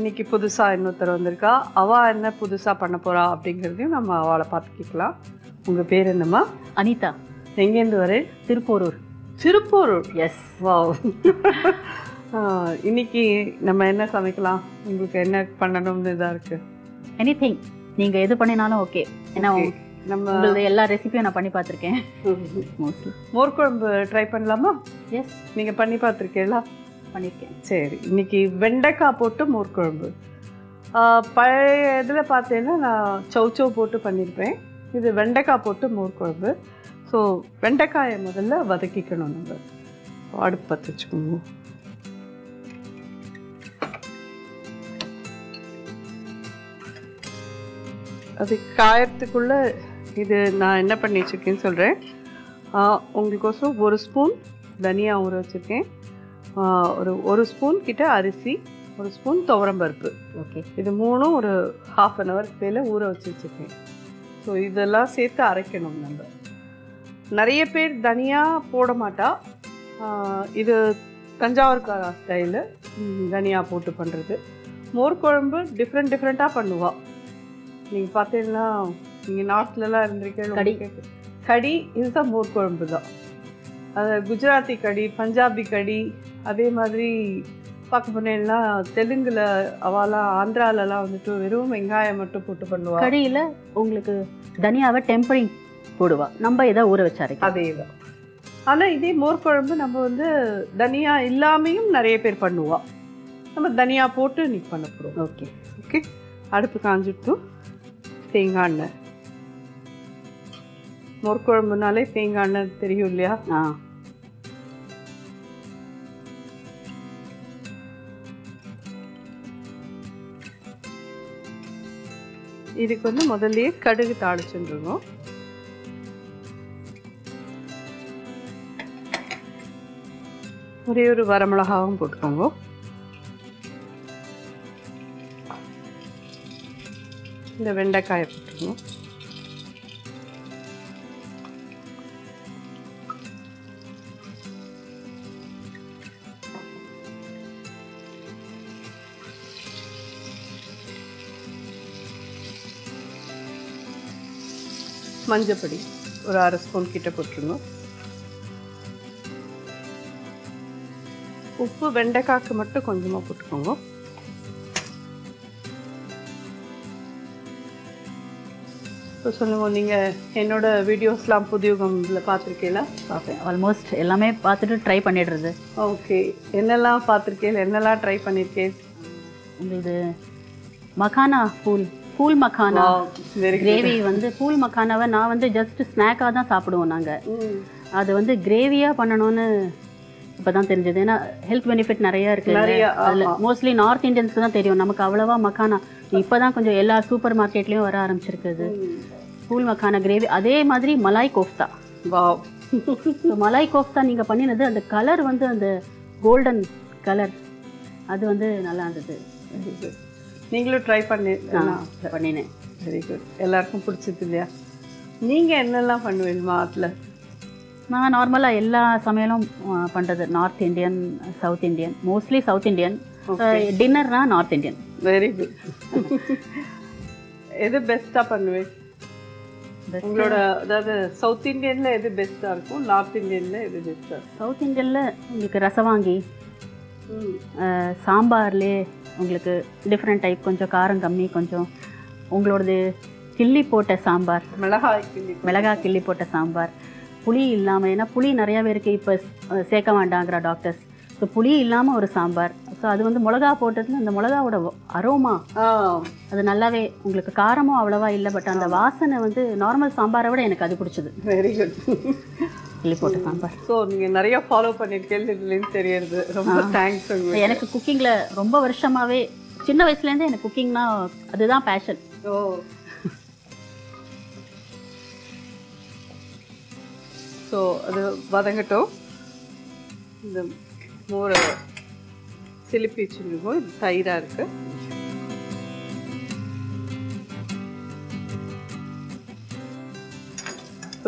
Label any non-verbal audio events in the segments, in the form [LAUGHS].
இன்னைக்கு புதுசாக இன்னொருத்தர் வந்திருக்கா. அவள் என்ன புதுசாக பண்ண போறா அப்படிங்கிறதையும் நம்ம அவளை பார்த்து கேட்கலாம் உங்கள் பேர் என்னம்மா? அனிதா. எங்கேருந்து வரேன் திருப்போரூர். திருப்பூரூர்? Yes wow. இன்னைக்கு நம்ம என்ன சமைக்கலாம்? உங்களுக்கு என்ன பண்ணணும்னு இதாக இருக்கு? எனி திங் நீங்கள் எது பண்ணினாலும் ஓகே ஏன்னா. நம்ம எல்லா ரெசிபியும் நான் பண்ணி பார்த்துருக்கேன். மோர் குழம்பு ட்ரை பண்ணலாமா? எஸ் நீங்கள் பண்ணி பார்த்துருக்கீங்களா? பண்ணியிருக்கேன் சரி இன்னைக்கு வெண்டைக்காய் போட்டு மோர் குழம்பு பழைய இதில் பார்த்தீங்கன்னா நான் சௌச்சௌ போட்டு பண்ணியிருப்பேன். இது வெண்டைக்காய் போட்டு மோர் குழம்பு ஸோ வெண்டைக்காயை முதல்ல வதக்கிக்கணும் நம்ம. அடுப்பு பற்ற வச்சுக்கணும் அது காயத்துக்குள்ளே இது நான் என்ன பண்ணி வச்சுருக்கேன்னு சொல்கிறேன் உங்களுக்கோசரம் ஒரு ஸ்பூன் தனியா ஊற வச்சுருக்கேன். ஒரு ஒரு ஸ்பூன் கிட்ட அரிசி ஒரு ஸ்பூன் துவரம்பருப்பு. ஓகே இது மூணும் ஒரு ஹாஃப் அன் ஹவருக்கு மேலே ஊற வச்சு வச்சுருக்கேன் ஸோ இதெல்லாம் சேர்த்து அரைக்கணும் நம்ம. நிறைய பேர் தனியா போட மாட்டா. இது தஞ்சாவூர்காரா ஸ்டைலு தனியா போட்டு பண்ணுறது மோர் குழம்பு டிஃப்ரெண்ட் டிஃப்ரெண்ட்டாக பண்ணுவா. நீங்கள் பார்த்தீங்கன்னா நீங்கள் நார்த்லலாம் இருந்திருக்கீங்க கடி. கடி இதுதான் மோர் குழம்பு தான் அது குஜராத்தி கடி பஞ்சாபி கடி அதே மாதிரி பார்க்க போனேன்னா தெலுங்குல அவாலாம் ஆந்திராலலாம் வந்துட்டு வெறும் வெங்காயம் மட்டும் போட்டு பண்ணுவா. கடியில் உங்களுக்கு தனியாவை டெம்பரிங் போடுவா. நம்ம இதை ஊற வச்சு அரைக்கலாம் அதே தான் ஆனால் இதே மோர் குழம்பு நம்ம வந்து தனியா இல்லாமையும் நிறைய பேர் பண்ணுவா. நம்ம தனியா போட்டு நீ பண்ண போகிறோம் ஓகே. ஓகே? அடுப்பு காஞ்சிட்டு தேங்காய் எண்ணெய். மோர் குழம்புனாலே தேங்காய் எண்ணெய் தெரியும் இல்லையா? ஆ. இதுக்கு வந்து முதல்லயே கடுகு தாளிச்சுருவோம் ஒரே ஒரு வரமிளகாவும் போட்டுக்கோங்க. இந்த வெண்டைக்காயை போட்டுருவோம் மஞ்சப்பொடி ஒரு அரை ஸ்பூன் கிட்ட போட்டுருங்க. உப்பு வெண்டைக்காய்க்கு மட்டும் கொஞ்சமாக போட்டுக்கோங்க. இப்போ சொல்லுங்க நீங்கள் என்னோட வீடியோஸ்லாம் புதியுகம்ல பார்த்துருக்கீங்களா? பார்ப்பேன். ஆல்மோஸ்ட் எல்லாமே பார்த்துட்டு ட்ரை பண்ணிடுறது. ஓகே. என்னெல்லாம் பார்த்துருக்கீங்க? என்னெல்லாம் ட்ரை பண்ணியிருக்கேன் உங்களுக்கு மக்கானா ஃபூல் ஃபூல் மக்கானா கிரேவி வந்து ஃபூல் மக்கானாவை நான் வந்து ஜஸ்ட் ஸ்நாக்காக தான் சாப்பிடுவோம் நாங்கள் அது வந்து கிரேவியாக பண்ணணும்னு இப்போ தான் தெரிஞ்சது. ஏன்னா ஹெல்த் பெனிஃபிட் நிறைய இருக்கு நிறைய, அதில் மோஸ்ட்லி நார்த் இந்தியன்ஸ்க்கு தான் தெரியும். நமக்கு அவ்வளவா மக்கானா இப்போ தான் கொஞ்சம் எல்லா சூப்பர் மார்க்கெட்லேயும் வர ஆரம்பிச்சிருக்குது. ஃபூல் மக்கானா கிரேவி அதே மாதிரி மலாய் கோஃப்தா ஸோ மலாய் கோஃப்தா நீங்கள் பண்ணினது அந்த கலர் வந்து அந்த கோல்டன் கலர் அது வந்து நல்லா இருந்தது. நீங்களும் ட்ரை பண்ணி பண்ணினேன். வெரி குட் எல்லாருக்கும் பிடிச்சது இல்லையா? நீங்கள் என்னெல்லாம் பண்ணுவீங்க ஆத்தில் நான் நார்மலாக எல்லா சமையலும் பண்ணுறது north Indian south Indian mostly south Indian டின்னர்னா north Indian very good எது பெஸ்ட்டாக பண்ணுவேன் உங்களோட அதாவது சவுத் இந்தியனில் எது பெஸ்ட்டாக இருக்கும்? நார்த் இந்தியனில் எது பெஸ்ட்டாக இருக்கும்? சவுத் இந்தியனில் உங்களுக்கு ரசவாங்கி ம். அஹ், சாம்பார்லே உங்களுக்கு டிஃப்ரெண்ட் டைப் கொஞ்சம் காரம் கம்மி கொஞ்சம் உங்களோடது கிள்ளி போட்ட சாம்பார். மிளகாய் கிள்ளி மிளகாய் கிள்ளி போட்ட சாம்பார். புளி இல்லாமல் ஏன்னா புளி நிறைய பேருக்கு இப்போ சேர்க்க வேண்டாங்கிற டாக்டர்ஸ் ஸோ புளி இல்லாமல் ஒரு சாம்பார். ஸோ அது வந்து மிளகா போட்டதுல அந்த மிளகாவோட அரோமா அது நல்லாவே உங்களுக்கு காரமும் அவ்வளவா இல்லை பட் அந்த வாசனை வந்து நார்மல் சாம்பாரை விட எனக்கு அது பிடிச்சது. வெரி குட் கிள்ளி போட்ட சாம்பார் ஸோ நீங்கள் நிறைய ஃபாலோ பண்ணியிருக்கேன்னு தெரியுது ரொம்ப தேங்க்ஸ் எனக்கு குக்கிங்கில் ரொம்ப வருஷமாவே சின்ன வயசுலேருந்தே எனக்கு குக்கிங்னா அதுதான் பேஷன் ஓ. ஸோ அது வதங்கட்டும். இந்த மோரை சிலிப்பி வச்சுருக்கோம். இது தயிராக இருக்கு.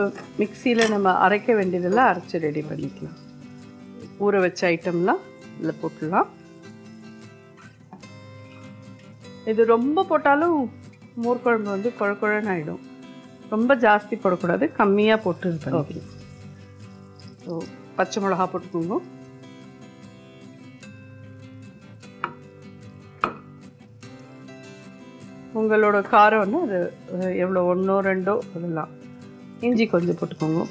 இப்போ மிக்சியில் நம்ம அரைக்க வேண்டியதெல்லாம் அரைச்சி ரெடி பண்ணிக்கலாம். ஊற வச்ச ஐட்டம்லாம் இதில் போட்டுடலாம். இது ரொம்ப போட்டாலும் மோர் குழம்பு வந்து குழ குழன்னு ஆகிடும் ரொம்ப ஜாஸ்தி போடக்கூடாது கம்மியாக போட்டு இருப்பேன் பண்ணிக்கணும் ஸோ பச்சை மிளகா போட்டுக்கோங்க. உங்களோட காரம் வந்து அது எவ்வளோ ஒன்றோ ரெண்டோ அதெல்லாம். இஞ்சி கொஞ்சம் போட்டுக்கோங்க.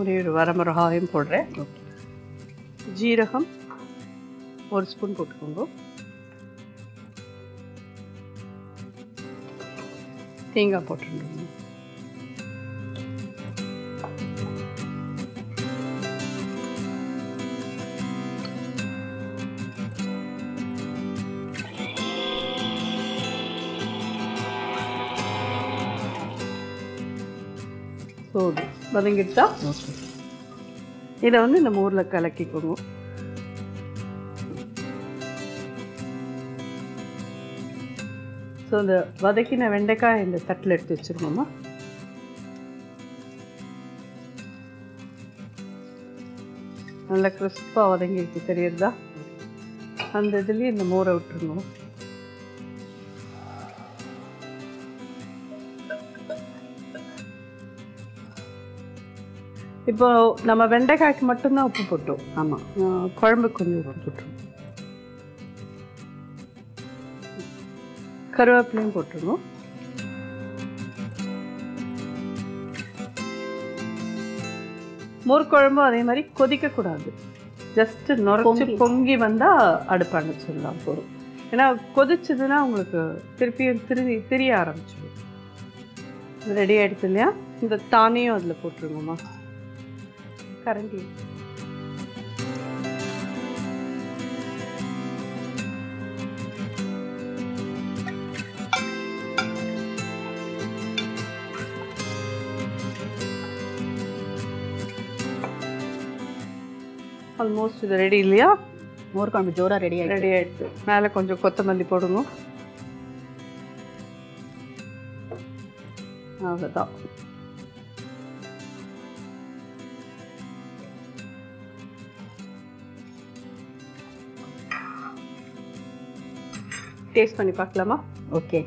ஒரே ஒரு வரமிளகாயும் போடுறேன். ஜீரகம் ஒரு ஸ்பூன் போட்டுக்கோங்க. தேங்காய் போட்டுருங்க வதங்கிடுச்சா? ஓகே. இதை வந்து நம்ம ஊரில் கலக்கிக்கோங்க. ஸோ இந்த வதக்கின வெண்டைக்காய் இந்த தட்டில் எடுத்து வச்சுருக்கோமா? நல்லா கிறிஸ்பாக வதங்கிருக்கு தெரியுறதா அந்த இதுலேயே இந்த மோரை விட்டுருங்க. இப்போ நம்ம வெண்டைக்காய்க்கு மட்டும்தான் உப்பு போட்டோம். ஆமாம் ஆஹ் குழம்புக்கு கொஞ்சம் உப்பு போட்டுருவோம். கருவேப்பிலையும் போட்டுருவோம். மோர் குழம்பும் அதே மாதிரி கொதிக்கக்கூடாது. ஜஸ்ட் நுரைச்சி பொங்கி. வந்தால் அடுப்பு அணைச்சிடலாம் போதும். ஏன்னா கொதிச்சதுன்னா உங்களுக்கு திருப்பியும் திரி திரிய ஆரம்பிச்சிடும். ரெடி ஆயிடுச்சு இல்லையா? இந்த தானியம் அதில் போட்டுருங்கம்மா. கரண்டி. ஆல்மோஸ்ட் இது ரெடி இல்லையா? மோர் குழம்பு ஜோராக ரெடி ஆகிடுச்சு ரெடி ஆயிடுச்சு மேலே கொஞ்சம் கொத்தமல்லி போடுங்க அவ்வளோதான் டேஸ்ட் பண்ணி பார்க்கலாமா? ஓகே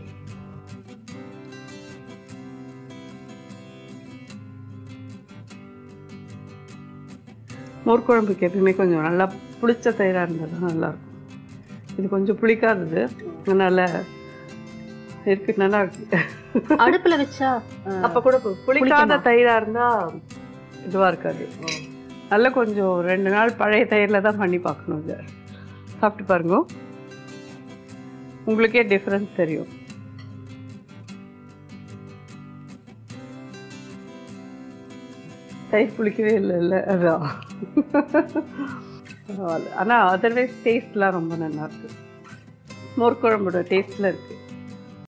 மோர் குழம்புக்கு எப்பயுமே கொஞ்சம் நல்லா புளிச்ச தயிராக இருந்தது நல்லாயிருக்கும். இது கொஞ்சம் புளிக்காதது. அதனால் இருக்கு நல்லா இருக்கு அடுப்பில் வச்சா [LAUGHS] அப்போ கூட புளிக்காத தயிராக இருந்தால் இதுவாக இருக்காது. நல்லா கொஞ்சம் ரெண்டு நாள் பழைய தயிரில் தான் பண்ணி பார்க்கணும் சாப்பிட்டு பாருங்க. உங்களுக்கே டிஃப்ரென்ஸ் தெரியும். தயிர் பிடிக்கவே இல்லை இல்லை. அதான். ஆனால் அதர்வைஸ் டேஸ்ட்லாம் ரொம்ப நல்லா இருக்கு. மோர் குழம்போட டேஸ்ட்டில் இருக்குது